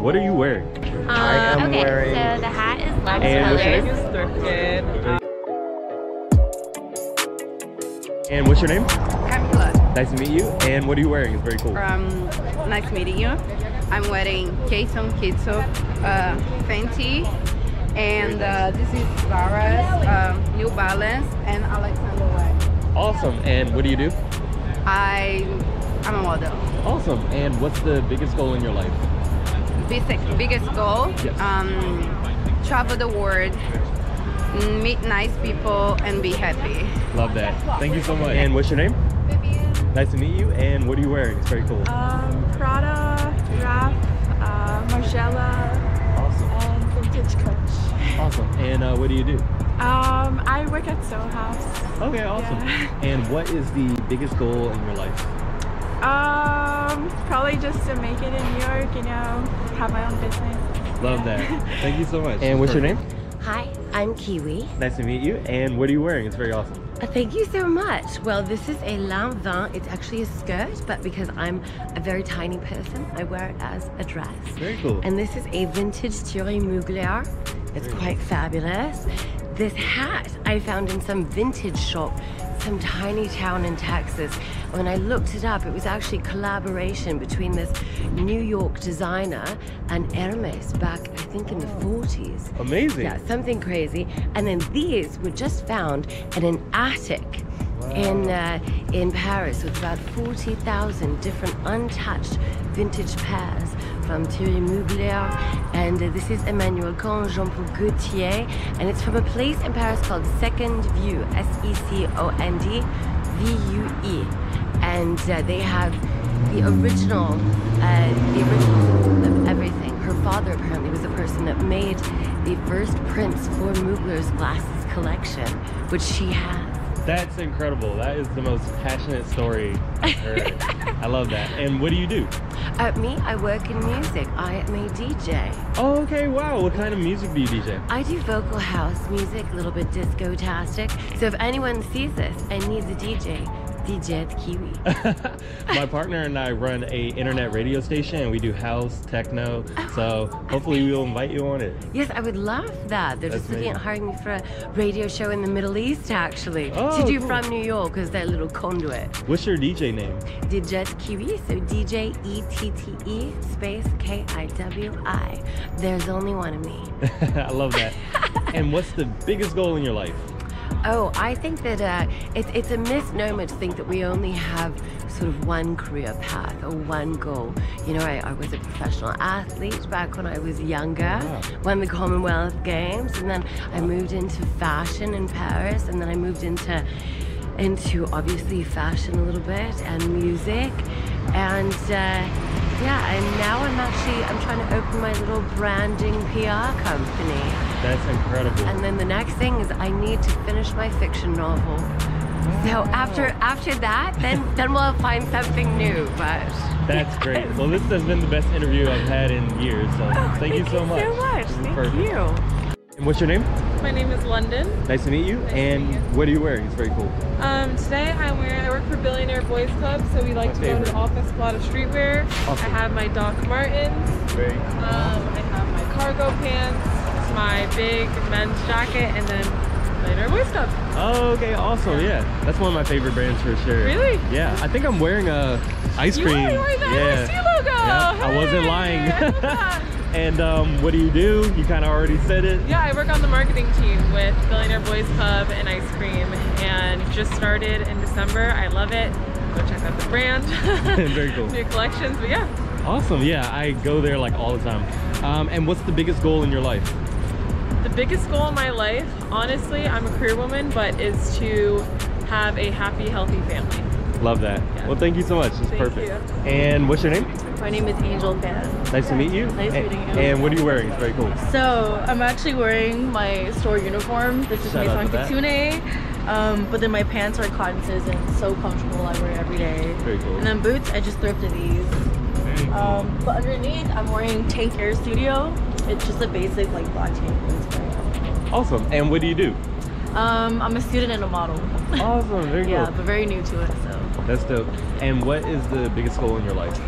What are you wearing? Um, I am okay, wearing- so the hat is Lux And what's your Colors. name? thrifted. And what's your name? Camila, Nice to meet you. And what are you wearing? It's very cool. um, nice meeting you. I'm wearing Kason Kitso uh, Fenty, and uh, this is Zara's um, New Balance and Alexander Wang. Awesome. And what do you do? I, I'm a model. Awesome. And what's the biggest goal in your life? Biggest, biggest goal, Yes. um, travel the world, meet nice people, and be happy. Love that. Thank you so much. And what's your name? Vivian. Nice to meet you. And what are you wearing? It's very cool. Um, Prada, Raf, uh, Margiela, Awesome. and Vintage Coach. Awesome. And uh, what do you do? Um, I work at Soho House. Okay, awesome. Yeah. And what is the biggest goal in your life? Um, probably just to make it in New York, you know, have my own business. Love that. Thank you so much. And what's your name? Hi, I'm Kiwi. Nice to meet you. And what are you wearing? It's very awesome. Uh, thank you so much. Well, this is a Lanvin. It's actually a skirt, but because I'm a very tiny person, I wear it as a dress. Very cool. And this is a vintage Thierry Mugler. It's quite fabulous. This hat I found in some vintage shop, some tiny town in Texas. When I looked it up, it was actually collaboration between this New York designer and Hermes back, I think, in the 40s. Amazing. Yeah, something crazy. And then these were just found in an attic in uh, in Paris with about 40,000 different untouched vintage pairs from Thierry Mugler. And uh, this is Emmanuelle Khanh, Jean-Paul Gaultier. And it's from a place in Paris called Second View, S-E-C-O-N-D V-U-E. And uh, they have the original, uh, the original of everything. Her father apparently was the person that made the first prints for Mugler's glasses collection, which she has. That's incredible. That is the most passionate story I've heard. I love that. And what do you do? Uh, me, I work in music. I am a DJ. Oh, okay. Wow. What kind of music do you DJ? I do vocal house music, a little bit disco-tastic. So if anyone sees this and needs a DJ, DJ Kiwi. My partner and I run a internet radio station and we do house, techno. Oh, so hopefully we'll invite you on it. Yes, I would love that. They're just That's looking at hiring me for a radio show in the Middle East, actually. Oh, to do cool. from New York as their little conduit. What's your DJ name? DJ Kiwi, so DJ E T T E space K I W I. There's only one of me. I love that. and what's the biggest goal in your life? Oh, I think that uh, it's, it's a misnomer to think that we only have sort of one career path or one goal. You know, I, I was a professional athlete back when I was younger, Wow. won the Commonwealth Games, and then I moved into fashion in Paris, and then I moved into into obviously fashion a little bit and music, and uh, yeah, and now I'm actually I'm trying to open my little branding PR company. That's incredible. And then the next thing is I need to finish my fiction novel. So after after that, then then we'll find something new. But That's great. Well, this has been the best interview I've had in years. So oh, thank, you so much. Thank you so much. This is Thank perfect. you. And what's your name? My name is London. Nice to meet you. Nice and meet you. what are you wearing? It's very cool. Um, today I'm wearing, I work for Billionaire Boys Club, so we like My to go to favorite. the office, a lot of streetwear. Awesome. I have my Doc Martens. Very. Um, I have my cargo pants, my big men's jacket, and then Billionaire Boys Club. Oh, okay, awesome. Yeah, that's one of my favorite brands for sure. Really? Yeah, I think I'm wearing a ice You cream. are wearing the yeah. MSC logo. Yep, I wasn't lying. I love that. and um, what do you do? You kind of already said it. Yeah, I work on the marketing team with Billionaire Boys Club and Ice Cream, and just started in December. I love it. Go check out the brand. Very cool. New collections, but yeah. Awesome. Yeah, I go there like all the time. Um, and what's the biggest goal in your life? The biggest goal in my life, honestly, I'm a career woman, but is to have a happy, healthy family. Love that. Yeah. Well, thank you so much. It's perfect. you. And what's your name? My name is Angel Pan. Nice to meet you. Nice and, meeting you. And what are you wearing? It's very cool. So I'm actually wearing my store uniform. This is Shout my out to son that. Kitsune. Um, but then my pants are cotton and so comfortable. I wear it every day. Very cool. And then boots, I just thrifted these. Very cool. Um, but underneath, I'm wearing Tank Air Studio. It's just a basic like black tank. Awesome. And what do you do? Um, I'm a student and a model. Awesome. Very cool. yeah, but very new to it. So That's dope. And what is the biggest goal in your life?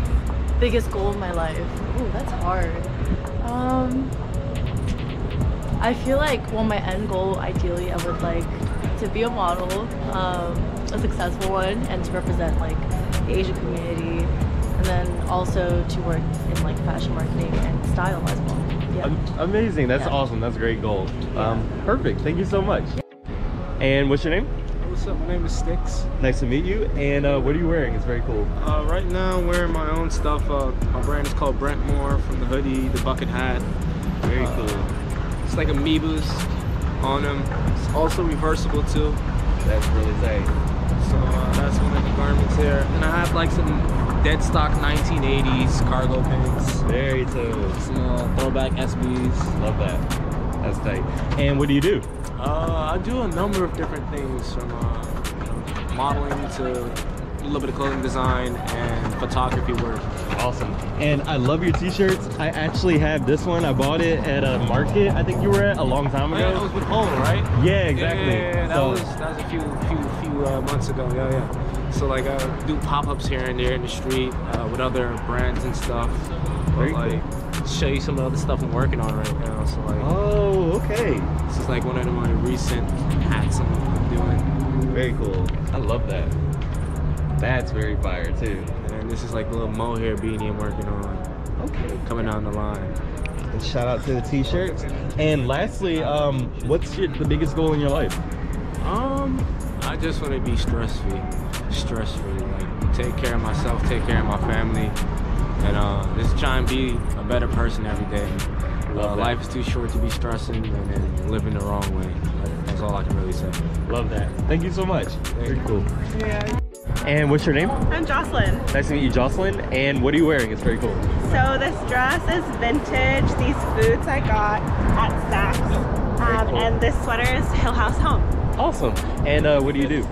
biggest goal in my life. Ooh, that's hard. Um, I feel like, well, my end goal, ideally, I would like to be a model, um, a successful one, and to represent like the Asian community, and then also to work in like fashion marketing and style as well. Yeah. Amazing. That's Yeah. awesome. That's a great goal. Um, perfect. Thank you so much. And what's your name? What's up? My name is Sticks. Nice to meet you. And uh, what are you wearing? It's very cool. Uh, right now, I'm wearing my own stuff. Uh, my brand is called Brentmore from the hoodie, the bucket hat. Very Uh, cool. It's like amoebas on them. It's also reversible too. That's really tight. So uh, that's one of the garments there. And I have like some dead stock 1980s cargo pants. Very cool. Some uh, throwback SBs. Love that. That's tight. And what do you do? Uh, I do a number of different things from uh, you know, modeling to a little bit of clothing design and photography work. Awesome. And I love your t-shirts. I actually have this one. I bought it at a market I think you were at a long time Oh, yeah, that was ago. with Polo, right? Yeah, exactly. Yeah, yeah, yeah, that So- was that was a few few few uh, months ago. Yeah, yeah. So like I do pop-ups here and there in the street uh, with other brands and stuff. But, Very like show you some of the other stuff I'm working on right now. So like Oh, okay. this is like one of my recent hats I'm, doing. Very cool. I love that. That's very fire too. And this is like a little mohair beanie I'm working on Okay. coming down the line. And shout out to the t-shirts. And lastly, um, what's your, the biggest goal in your life? Um, I just want to be stress free, stress free. Like take care of myself, take care of my family, and uh, just try and be a better person every day. Love Uh, that. life is too short to be stressing and then living the wrong way. That's all I can really say. Love that. Thank you so much. Very cool. Yeah. And what's your name? I'm Jocelyn. Nice to meet you, Jocelyn. And what are you wearing? It's very cool. So this dress is vintage. These boots I got at Saks. Um, cool. and this sweater is Hill House Home. Awesome. And uh, what do you do?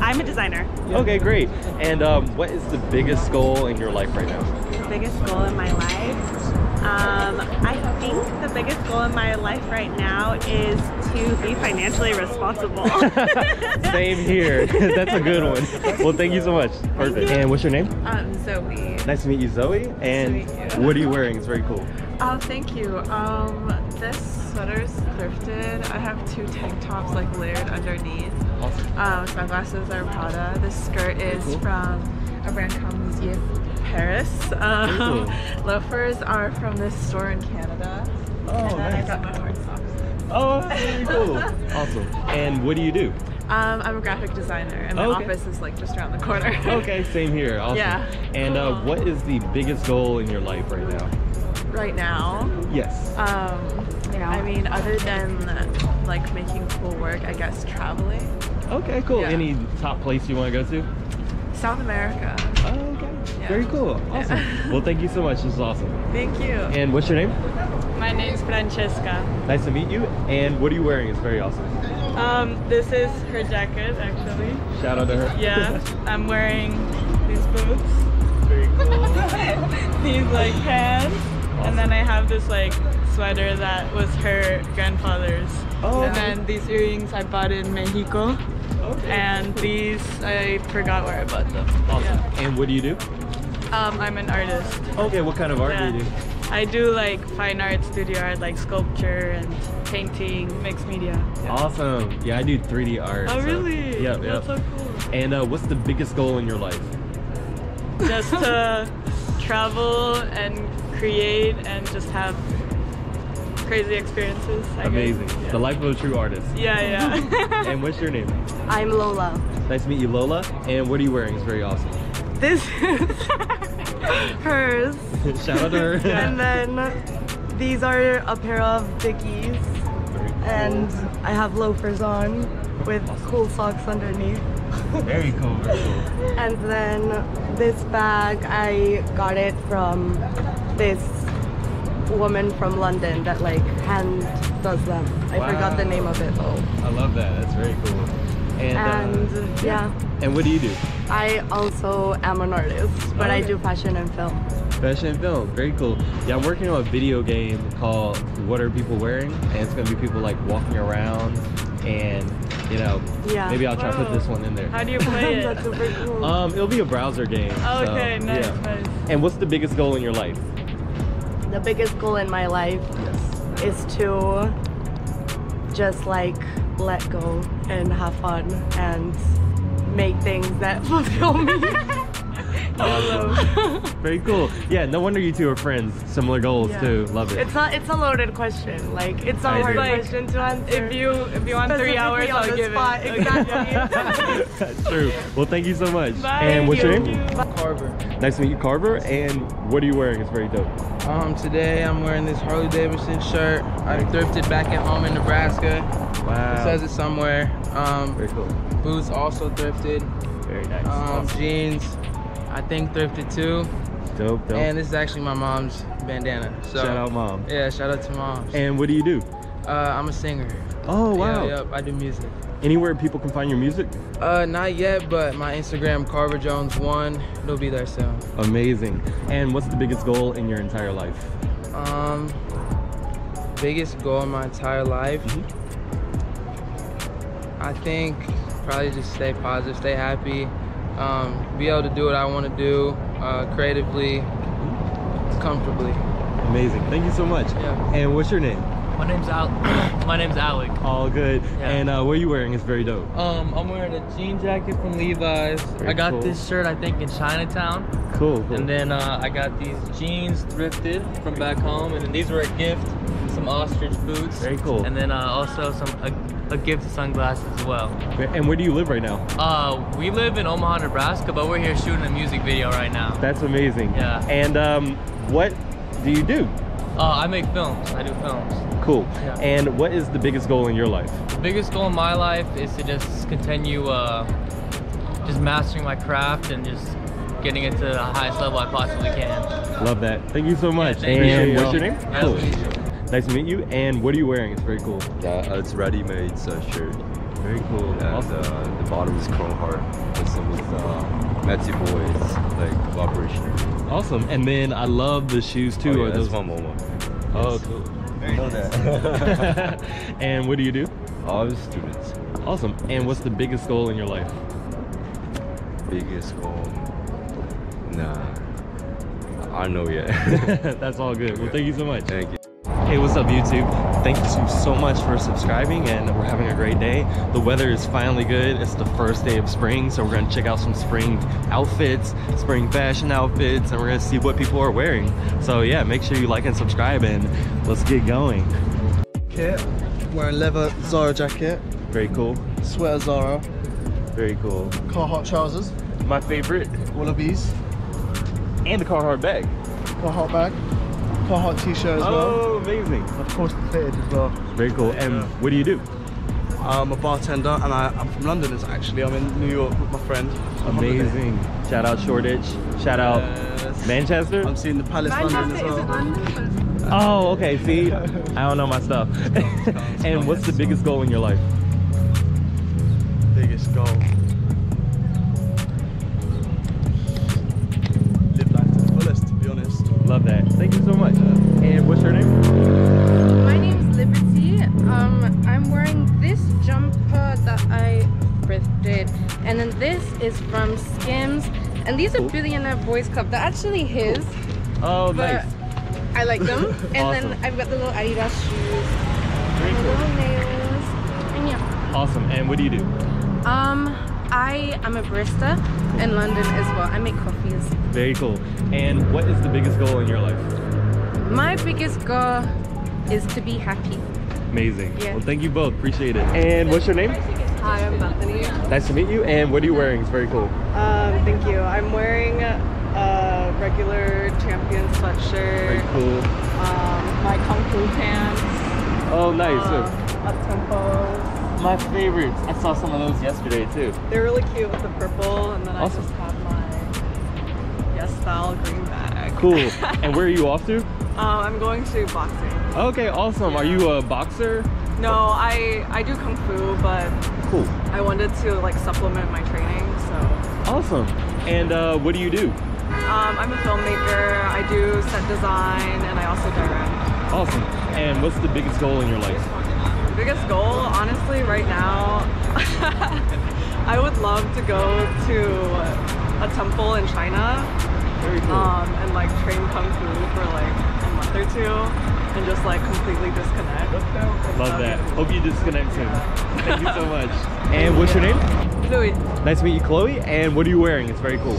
I'm a designer. Okay, great. And um, what is the biggest goal in your life right now? The biggest goal in my life. Um, I think the biggest goal in my life right now is to be financially responsible. Same here. That's a good one. Well, thank you so much. Perfect. And what's your name? Um, Zoe. Nice to meet you, Zoe. And to you. what are you wearing? It's very cool. Oh, thank you. Um, this sweater's thrifted. I have two tank tops like layered underneath. Awesome. Um, sunglasses are Prada. This skirt is cool. from a brand called Musier Paris. Um, loafers are from this store in Canada. Oh, and then nice. I got my horn socks. Oh, that's really cool. awesome. And what do you do? Um, I'm a graphic designer, and my Okay. office is like just around the corner. Okay, same here. Awesome. Yeah. And uh, what is the biggest goal in your life right now? right now, Yes. um, I mean, other than like making cool work, I guess traveling. Okay, cool. yeah. Any top place you want to go to? South America. Oh, okay. Yeah. Very cool. Awesome. Well, thank you so much. This is awesome. Thank you. And what's your name? My name's Francesca. Nice to meet you. And what are you wearing? It's very awesome. Um, this is her jacket, actually. Shout out to her. Yeah, I'm wearing these boots, very cool. these like pants, and then I have this like sweater that was her grandfather's. Oh, and then these earrings I bought in Mexico, Okay. And these I forgot where I bought them. Awesome. Yeah. And what do you do? Um, I'm an artist. Okay, what kind of art Yeah. do you do? I do like fine art, studio art, like sculpture and painting, mixed media. Yeah. Awesome. Yeah, I do 3D art. Oh so- really? Yep, yep. That's so cool. And uh, what's the biggest goal in your life? just to travel and create and just have crazy experiences. I guess. Amazing. Yeah. The life of a true artist. yeah, yeah. and what's your name? I'm Lola. Nice to meet you, Lola. And what are you wearing? It's very awesome. This is hers. Shout out to her. And then these are a pair of Dickies. And I have loafers on with cool socks underneath. very cool. Very cool. And then this bag, I got it from this woman from London that like hand does them. I forgot the name of it though. I love that. That's very cool. And, uh, yeah, and what do you do? I also am an artist, but I Okay. do fashion and film. Fashion and film. Very cool. Yeah, I'm working on a video game called What Are People Wearing? And it's gonna be people like walking around and you know, Yeah. maybe I'll try to put this one in there. How do you play it? That's super cool. Um, it'll be a browser game. so, okay, nice, yeah. nice. And what's the biggest goal in your life? The biggest goal in my life is to just like let go and have fun and make things that fulfill me. Awesome. Very cool. Yeah, no wonder you two are friends. Similar goals Yeah. too. Love it. It's not. It's a loaded question. Like it's a I hard agree. question to answer. If you if you want three hours, I'll the give spot. it. Exactly. That's true. Well, thank you so much. Bye. And what's your Thank name? Carver. Nice to meet you, Carver. And what are you wearing? It's very dope. Um, today I'm wearing this Harley Davidson shirt. I thrifted back at home in Nebraska. Wow. It says it somewhere. Um, very cool. Boots also thrifted. Very nice. Um, jeans, I think thrifted too. Dope, dope. And this is actually my mom's bandana. So Shout out, mom. Yeah, shout out to mom. And what do you do? Uh, I'm a singer. Oh, wow. Yeah, yep, I do music. Anywhere people can find your music? Uh, not yet, but my Instagram, Carver Jones One, it'll be there soon. Amazing. And what's the biggest goal in your entire life? Um, biggest goal in my entire life. I think probably just stay positive, stay happy, um, be able to do what I want to do, uh, creatively, comfortably. Amazing. Thank you so much. Yeah. And what's your name? My name's Al. My name's Alec. All good. Yeah. And uh, what are you wearing? It's very dope. Um, I'm wearing a jean jacket from Levi's. Very I got cool. this shirt I think in Chinatown. Cool. cool. And then uh, I got these jeans thrifted from back home, and then these were a gift, some ostrich boots. Very cool. And then uh, also some a, a gift of sunglasses as well. And where do you live right now? Uh, we live in Omaha, Nebraska, but we're here shooting a music video right now. That's amazing. Yeah. And um, what do you do? Uh, I make films. I do films. Cool. Yeah. And what is the biggest goal in your life? The biggest goal in my life is to just continue uh, just mastering my craft and just getting it to the highest level I possibly can. Love that. Thank you so much. thank and you. what's your name? Nice Cool. to meet you. Nice to meet you. And what are you wearing? It's very cool. Uh, it's ready-made uh, shirt. Very cool. And Awesome. uh, the bottom is Chrome Heart. This one with uh, Matty Boys, like collaboration. Awesome. And then I love the shoes too. Oh, Are yeah, that's those- one Momo. Oh, cool. Know that. and what do you do? All the students. Awesome. And what's the biggest goal in your life? Biggest goal? Nah. I don't know yet. That's all good. Well, thank you so much. Thank you. Hey, what's up YouTube? Thank you so much for subscribing and we're having a great day. The weather is finally good. It's the first day of spring, so we're gonna check out some spring outfits, spring fashion outfits, and we're gonna see what people are wearing. So yeah, make sure you like and subscribe and let's get going. Kit, wearing leather Zara jacket, Very cool. sweater Zara, Very cool. Carhartt trousers, My favorite, Wallabees, and the Carhartt bag. Carhartt bag, Carhartt t-shirt as well. Oh, amazing. Of course the fitted as well. Very cool. And um, what do you do? I'm a bartender and I, I'm from London as actually. I'm in New York with my friend. Amazing. Shout out Shoreditch. Shout out Yes. Manchester. I'm seeing the Palace London as well. Oh, okay. See, I don't know my stuff. and what's the biggest goal in your life? Biggest goal. Is from Skims, and these are Billionaire Boys Club. They're actually his. Oh, but nice. I like them. And Awesome. then I've got the little Adidas shoes, Very and the little nails, and yeah. Awesome. And what do you do? Um, I am a barista in London as well. I make coffees. Very cool. And what is the biggest goal in your life? My biggest goal is to be happy. Amazing. Yeah. Well, thank you both. Appreciate it. And what's your name? Hi, I'm Bethany. Nice to meet you. And what are you wearing? It's very cool. Um, thank you. I'm wearing a regular champion sweatshirt. Very cool. um, my kung fu pants, Oh, nice. um, up tempos. my favorites. I saw some of those yesterday too. They're really cute with the purple, and then Awesome. I just have my yes style green bag. Cool. and where are you off to? um, I'm going to boxing. Okay, awesome. Are you a boxer? No, I I do kung fu, but Cool. I wanted to like supplement my training, so. Awesome. And uh, what do you do? Um, I'm a filmmaker. I do set design, and I also direct. Awesome. And what's the biggest goal in your life? Biggest goal, honestly, right now, I would love to go to a temple in China Very cool. um, and like train kung fu for like a month or two. And just like completely disconnect. Love that. Hope you disconnect soon. Thank you so much. And what's your name? Chloe. Nice to meet you, Chloe. And what are you wearing? It's very cool.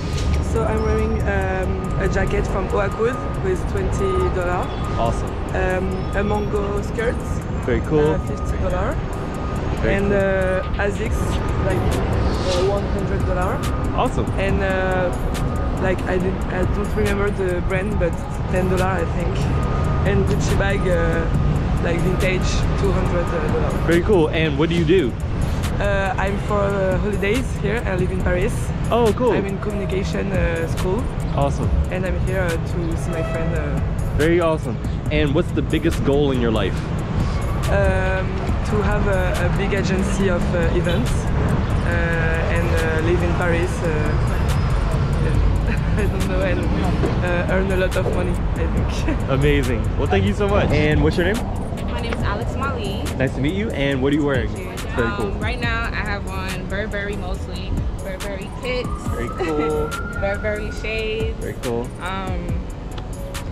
So I'm wearing um, a jacket from Oakwood with twenty dollar. Awesome. Um, a mango skirt. Very cool. Uh, Fifty dollar. Very And uh, Asics like uh, one hundred dollar. Awesome. And uh, like I did, I don't remember the brand, but ten dollar I think. And Gucci bag uh, like vintage two hundred dollar. Very cool. And what do you do? Uh, I'm for uh, holidays here. I live in Paris. Oh, cool. I'm in communication uh, school, Awesome. and I'm here uh, to see my friend. Uh, Very awesome. And what's the biggest goal in your life? um, to have a, a big agency of uh, events uh, and uh, live in Paris. Uh, and I don't know, and uh, earn a lot of money. I think. Amazing. Well, thank you so much. And what's your name? My name is Alex Mali. Nice to meet you. And what are you wearing? Very cool. Um, right now, I have on Burberry mostly, Burberry kits, Very cool. Burberry shades. Very cool. Um,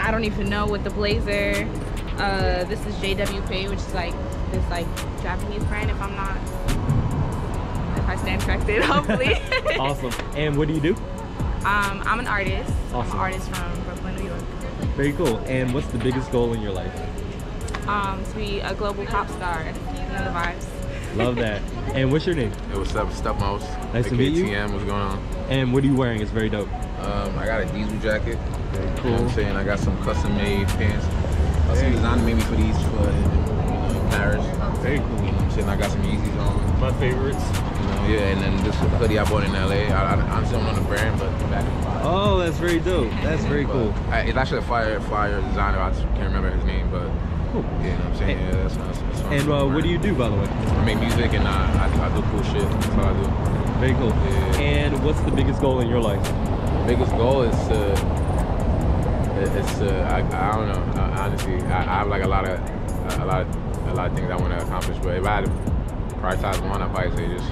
I don't even know what the blazer. Uh, this is JWP, which is like this like Japanese brand. If I'm not, if I stand corrected, hopefully. awesome. And what do you do? Um, I'm an artist. I'm an artist from Brooklyn, New York. Very cool. And what's the biggest goal in your life? Um, to be a global pop star. You know the vibes. Love that. And what's your name? Hey, what's up? Step Mouse. Nice to meet you. TM, what's going on? And what are you wearing? It's very dope. Um, I got a diesel jacket. Very You know what cool. I'm saying? I got some custom made pants. Custom design made me for these for you know, in Paris. Very cool. You know what I'm saying? I got some Yeezys on. My favorites. Yeah, and then this hoodie I bought in LA. I, I honestly don't know the brand, but back. Oh, that's very dope. That's very cool. I, it's actually a fire fire designer. I can't remember his name, but Cool. yeah, you know what I'm saying? Yeah, that's, that's, that's And uh, what do you do, by the way? I make music and I, I, I do cool shit. That's all I do. Very cool. Yeah. And what's the biggest goal in your life? biggest goal is to it- it's to I, I don't know uh, honestly I, I have like a lot of a lot of, a lot of things I want to accomplish but if I had to prioritize one I'd probably say just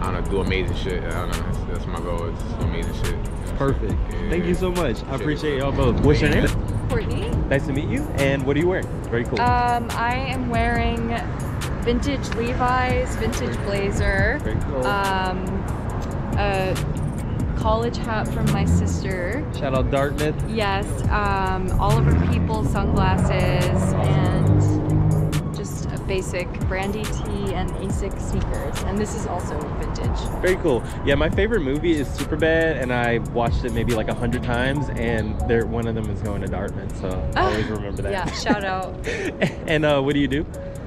I don't know do amazing shit I don't know that's, that's my goal It's do amazing shit Perfect. Thank you so much. I Appreciate it, appreciate bro. y'all both. What's your name? Courtney. Nice to meet you. And what are you wearing? Very cool. Um, I am wearing vintage Levi's, vintage blazer. Very cool. Um, a college hat from my sister. Shout out Dartmouth. Yes, um, Oliver People sunglasses and just a basic brandy tee and Asics sneakers. And this is also vintage. Very cool. Yeah, my favorite movie is Superbad, and I watched it maybe like a hundred times, and there one of them is going to Dartmouth, so I always remember that. Yeah, shout out. and uh, what do you do?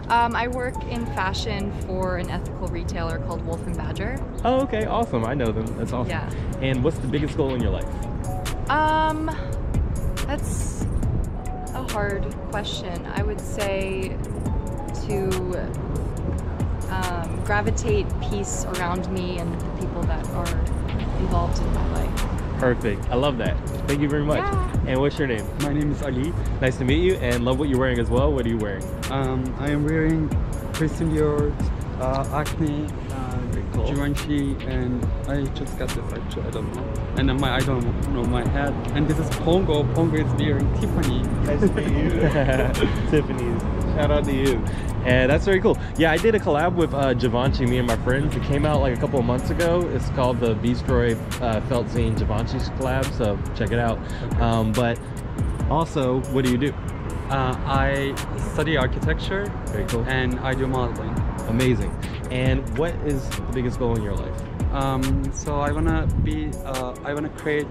Um, I work in fashion for an ethical retailer called Wolf and Badger. Oh, okay, awesome. I know them. That's awesome. Yeah. And what's the biggest goal in your life? Um, that's a hard question. I would say to um, gravitate peace around me and the people that are involved in my life. Perfect. I love that. Thank you very much. And what's your name? My name is Ali. Nice to meet you, and love what you're wearing as well. What are you wearing? Um, I am wearing Christian Dior, uh, Acne, uh, Givenchy, and I just got this actually. I don't know. And then my I don't know my hat. And this is Pongo. Pongo is wearing Tiffany. Nice to meet you. Tiffany's. Shout out to you. And that's very cool. Yeah, I did a collab with uh, Givenchy, me and my friends. It came out like a couple of months ago. It's called the Beastroy uh, Felt Zine Givenchy collab, so check it out. Um, but also, what do you do? Uh, I study architecture. Very cool. And I do modeling. Amazing. And what is the biggest goal in your life? Um, so I wanna be, uh, I wanna create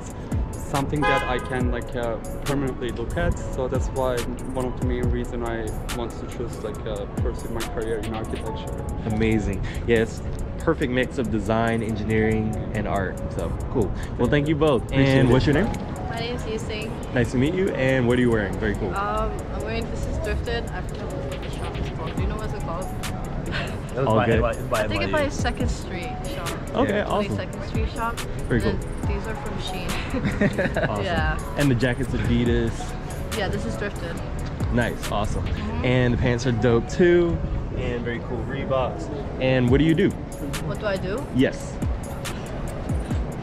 something that I can like uh, permanently look at. So that's why one of the main reason I want to choose like uh, pursue my career in architecture. Amazing. Yes. Perfect mix of design, engineering, and art. So cool. Well, thank you both. Appreciate and what's your name? My name is Yusing. Nice to meet you. And what are you wearing? Very cool. Um, I'm wearing this is thrifted. I forgot what the shop is called. Do you know what's it called? was All by- good. by- I think it's by Second Street shop. Okay, Yeah. awesome. Second Street shop. Very And cool. These are from Shein. Awesome. Yeah. And the jacket's Adidas. Yeah, this is thrifted. Nice, awesome. Mm-hmm. And the pants are dope too. And very cool Reeboks. And what do you do? What do I do? Yes.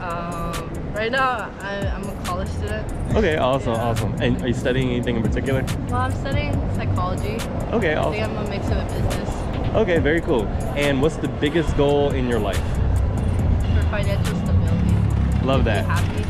Um, Right now, I, I'm a college student. Okay, awesome, awesome. And are you studying anything in particular? Well, I'm studying psychology. Okay, I think I'm a mix of a business Okay, very cool. And what's the biggest goal in your life? for financial. Love that. happy.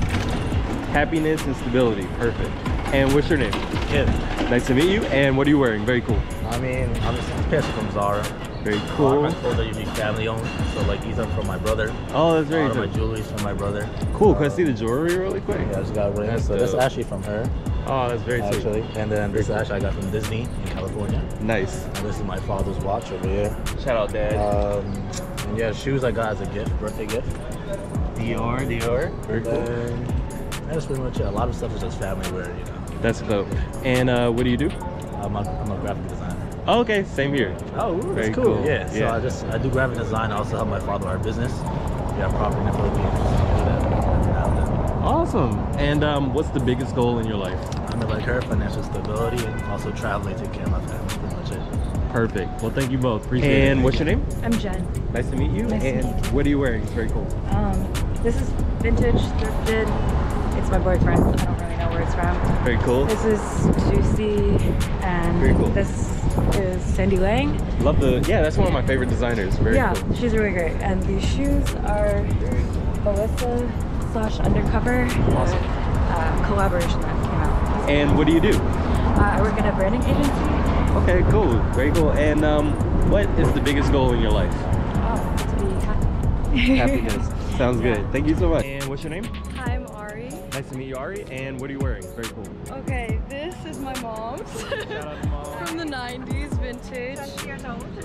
Happiness and stability. Perfect. And what's your name? Kid. Nice to meet you. And what are you wearing? Very cool. I mean, I'm just pissed from Zara. Very All cool. my clothes are usually family owned, so like these are from my brother. Oh, that's very cool. All of my dope. jewelry's from my brother. Cool. Can I see the jewelry really quick? Yeah, I just got rings. That's so this is actually from her. Oh, that's very sweet. actually. And then this is actually I got from Disney in California. Nice. And this is my father's watch over here. Shout out, Dad. Um, and yeah, shoes I got as a gift, birthday gift. Dior, Dior. Very cool. then, that's pretty much it. A lot of stuff is just family wear, you know. That's dope. And uh, what do you do? I'm a, I'm a graphic designer. Oh, okay, same here. Oh, ooh, Very that's cool. cool. Yeah. So Yeah. I just I do graphic design. I also help my father with our business. We have property in the Philippines. I do that every now and then. Awesome. And um, what's the biggest goal in your life? I mean, like her financial stability and also traveling, to care of my family. That's pretty much it. Perfect. Well, thank you both. Appreciate it. And what's your name? I'm Jen. Nice to meet you. Nice to and meet what are you wearing? It's very cool. Um, this is vintage, thrifted. It's my boyfriend. I don't really know where it's from. Very cool. This is Juicy, and Very cool. this is Sandy Liang. Love the, yeah, that's one of my favorite designers. Very yeah, cool. she's really great. And these shoes are Alyssa slash Undercover Awesome. uh, collaboration that came out. And what do you do? Uh, I work in a branding agency. Okay, cool. Very cool. And um, what is the biggest goal in your life? Oh, to be happy. Happiness. Sounds good. Thank you so much. And what's your name? Hi, I'm Ari. Nice to meet you, Ari. And what are you wearing? Very cool. Okay, this is my mom's from the 90s vintage.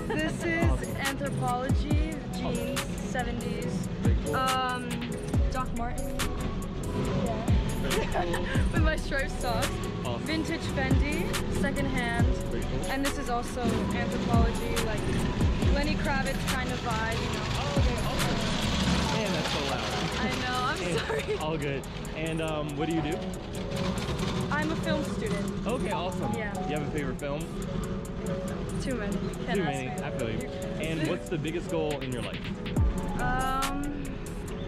This is Anthropologie jeans, 70s. Um, Doc Martin. Yeah. With my striped socks. Awesome. Vintage Fendi, secondhand. And this is also Anthropologie, like Lenny Kravitz kind of vibe, you know. I know, I'm sorry. All good. And um, what do you do? I'm a film student. Okay, awesome. Yeah. You have a favorite film? Too many. Can't Too many. I feel you. And what's the biggest goal in your life? Um,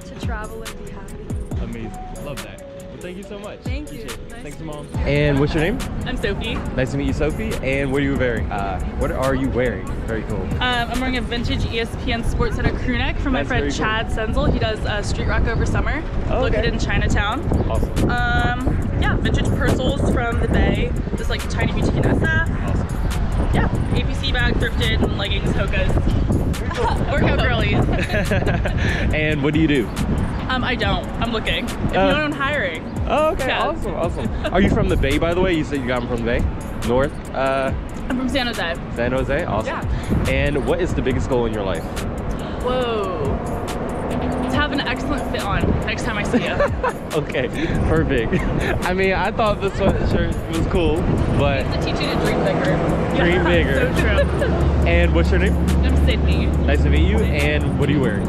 to travel and be happy. Amazing. Love that. Well, thank you so much. Thank you. Appreciate. Nice Thanks, to Mom. meet you. And what's your name? I'm Sophie. Nice to meet you, Sophie. And what are you wearing? Uh, what are you wearing? Very cool. Um, I'm wearing a vintage ESPN Sports Center crew neck from my That's friend very cool. Chad Senzel. He does uh, street rock over summer, Oh, okay. located in Chinatown. Awesome. Um, yeah, vintage Purcells from the Bay, just like tiny boutique in SF. Awesome. Yeah, APC bag, thrifted, and leggings, hokas. Workout girlies. and what do you do? Um, I don't. I'm looking. If you Uh, know, I'm hiring. Oh, okay. Yeah. Awesome. Awesome. Are you from the Bay, by the way? You said you got them from the Bay? North? Uh, I'm from San Jose. San Jose? Awesome. Yeah. And what is the biggest goal in your life? Whoa. To have an excellent fit on next time I see you. Okay, perfect. I mean, I thought this sweatshirt was cool, but to teach you to dream bigger. dream bigger. so true. and what's your name? I'm Sydney. Nice to meet you. And what are you wearing?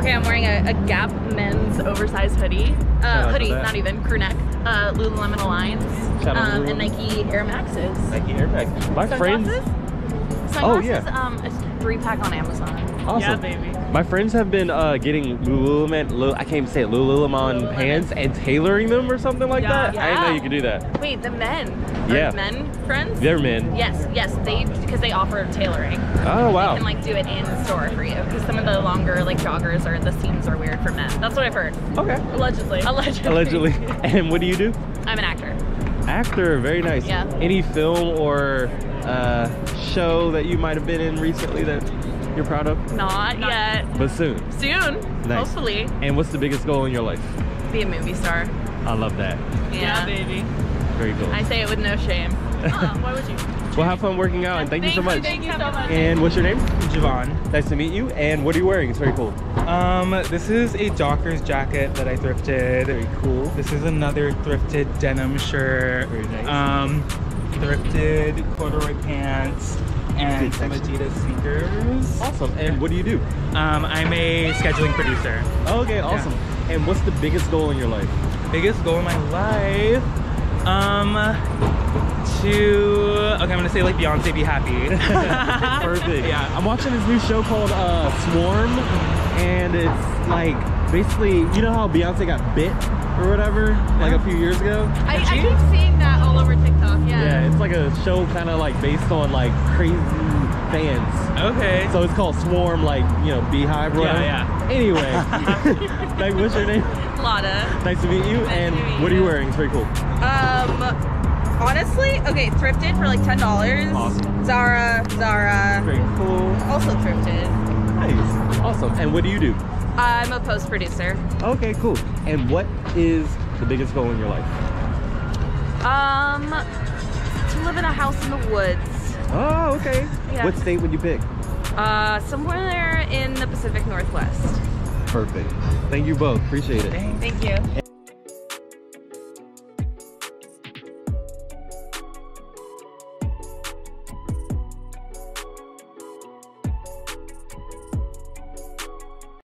Okay, I'm wearing a, a Gap men's oversized hoodie. Uh, hoodie, not even crew neck. Uh, Lululemon Alliance. Shout out Um, and Nike Air Maxes. Nike Air Max. My friends. Sunglasses? Oh, yeah. um, a three pack on Amazon. Awesome. My friends have been uh, getting Lululemon, Lu- I can't even say it, Lululemon pants and tailoring them or something like Yeah. that. I didn't know you could do that. Wait, the men. Are Yeah. men friends? They're men. Yes, yes, they because they offer tailoring. Oh, wow. They can like do it in store for you because some of the longer like joggers or the seams are weird for men. That's what I've heard. Okay. Allegedly. Allegedly. Allegedly. and what do you do? I'm an actor. Actor, very nice. Yeah. Any film or uh, show that you might have been in recently that you're proud of? Not, yet. But soon. Soon. Nice. Hopefully. And what's the biggest goal in your life? Be a movie star. I love that. Yeah, baby. Very cool. I say it with no shame. Why would you? Well, have fun working out and thank, you so much. Thank you so much. And what's your name? Javon. Nice to meet you. And what are you wearing? It's very cool. Um, this is a Dockers jacket that I thrifted. Very cool. This is another thrifted denim shirt. Very nice. Um, thrifted corduroy pants and some. Adidas sneakers. Awesome. And what do you do? Um, I'm a scheduling producer. Okay, awesome. And what's the biggest goal in your life? Biggest goal in my life? Um, to okay, I'm gonna say like Beyonce, be happy. Perfect. Yeah, I'm watching this new show called uh, Swarm, and it's like basically, you know how Beyonce got bit or whatever, like a few years ago? I, I keep seeing that all over TikTok. Yeah. Yeah, it's like a show kind of like based on like crazy fans. Okay. So it's called Swarm, like, you know, Beehive or Yeah, whatever. yeah. Anyway, like, what's your name? Lotta. Nice to meet you. and what are you wearing? It's pretty cool. Um, honestly, okay, thrifted for like ten dollars. Awesome. Zara, Zara. Very cool. Also thrifted. Nice. Awesome. And what do you do? I'm a post producer. Okay, cool. And what is the biggest goal in your life? Um, to live in a house in the woods. Oh, okay. Yeah. What state would you pick? Uh, somewhere there in the Pacific Northwest. Perfect. Thank you both. Appreciate it. Thank you.